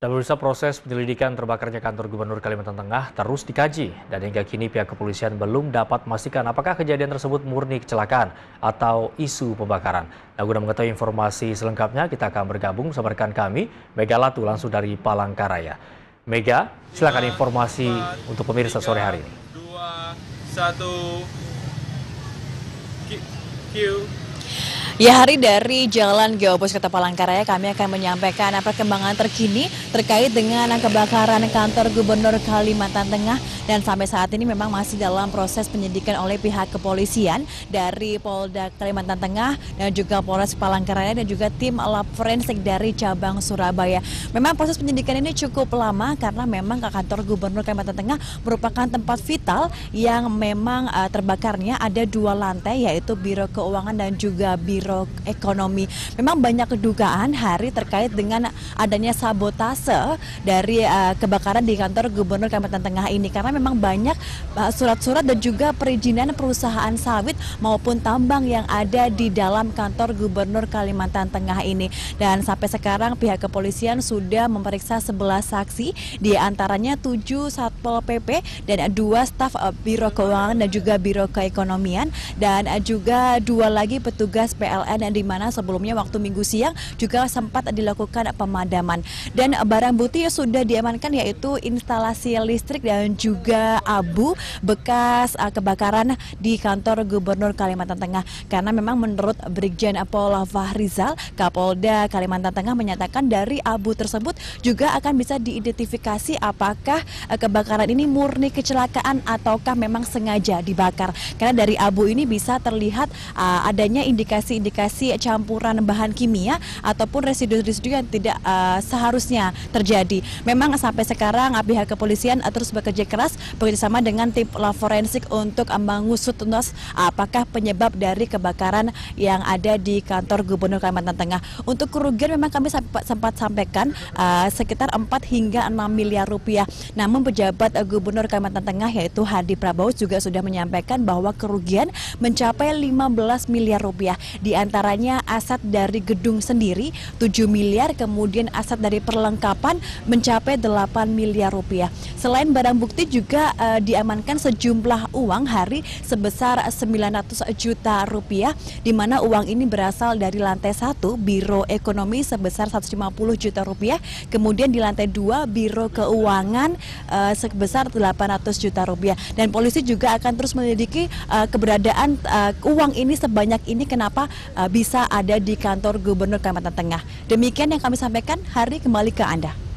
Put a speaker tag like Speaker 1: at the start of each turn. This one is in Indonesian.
Speaker 1: Dan berusaha proses penyelidikan terbakarnya kantor Gubernur Kalimantan Tengah terus dikaji dan hingga kini pihak kepolisian belum dapat memastikan apakah kejadian tersebut murni kecelakaan atau isu pembakaran. Nah, guna mengetahui informasi selengkapnya, kita akan bergabung bersama rekan kami, Mega Latu langsung dari Palangkaraya. Mega, silakan informasi untuk pemirsa sore hari ini.
Speaker 2: Dua, satu, Q.
Speaker 3: Ya hari dari Jalan Geobus Kota Palangkaraya kami akan menyampaikan perkembangan terkini terkait dengan kebakaran kantor Gubernur Kalimantan Tengah dan sampai saat ini memang masih dalam proses penyidikan oleh pihak kepolisian dari Polda Kalimantan Tengah dan juga Polres Palangkaraya dan juga tim lab forensik dari cabang Surabaya. Memang proses penyidikan ini cukup lama karena memang kantor Gubernur Kalimantan Tengah merupakan tempat vital yang memang uh, terbakarnya ada dua lantai yaitu Biro Keuangan dan juga Biro Ekonomi. Memang banyak kedugaan hari terkait dengan adanya sabotase dari uh, kebakaran di kantor Gubernur Kalimantan Tengah ini karena memang banyak eh, surat-surat uh, dan juga perizinan perusahaan sawit maupun tambang yang ada di dalam kantor Gubernur Kalimantan Tengah ini. Dan sampai sekarang pihak kepolisian sudah memeriksa 11 saksi di antaranya 7 Satpol PP dan dua staf uh, Biro Keuangan dan juga Biro Keekonomian dan juga dua lagi petugas PL PLN yang di mana sebelumnya waktu minggu siang juga sempat dilakukan pemadaman. Dan barang bukti yang sudah diamankan yaitu instalasi listrik dan juga abu bekas uh, kebakaran di kantor Gubernur Kalimantan Tengah. Karena memang menurut Brigjen Pol Fahrizal, Kapolda Kalimantan Tengah menyatakan dari abu tersebut juga akan bisa diidentifikasi apakah uh, kebakaran ini murni kecelakaan ataukah memang sengaja dibakar. Karena dari abu ini bisa terlihat uh, adanya indikasi-indikasi indikasi campuran bahan kimia ataupun residu-residu yang tidak uh, seharusnya terjadi. Memang sampai sekarang pihak kepolisian uh, terus bekerja keras bekerjasama dengan tim forensik untuk uh, mengusut tuntas apakah penyebab dari kebakaran yang ada di kantor Gubernur Kalimantan Tengah. Untuk kerugian memang kami sempat sampaikan uh, sekitar 4 hingga 6 miliar rupiah. Namun pejabat uh, Gubernur Kalimantan Tengah yaitu Hadi Prabowo juga sudah menyampaikan bahwa kerugian mencapai 15 miliar rupiah. Di antaranya aset dari gedung sendiri 7 miliar, kemudian aset dari perlengkapan mencapai 8 miliar rupiah. Selain barang bukti juga uh, diamankan sejumlah uang hari sebesar 900 juta rupiah, di mana uang ini berasal dari lantai satu Biro Ekonomi sebesar 150 juta rupiah, kemudian di lantai dua Biro Keuangan uh, sebesar 800 juta rupiah. Dan polisi juga akan terus menyelidiki uh, keberadaan uh, uang ini sebanyak ini kenapa uh, bisa ada di kantor Gubernur Kalimantan Tengah. Demikian yang kami sampaikan, hari kembali ke Anda.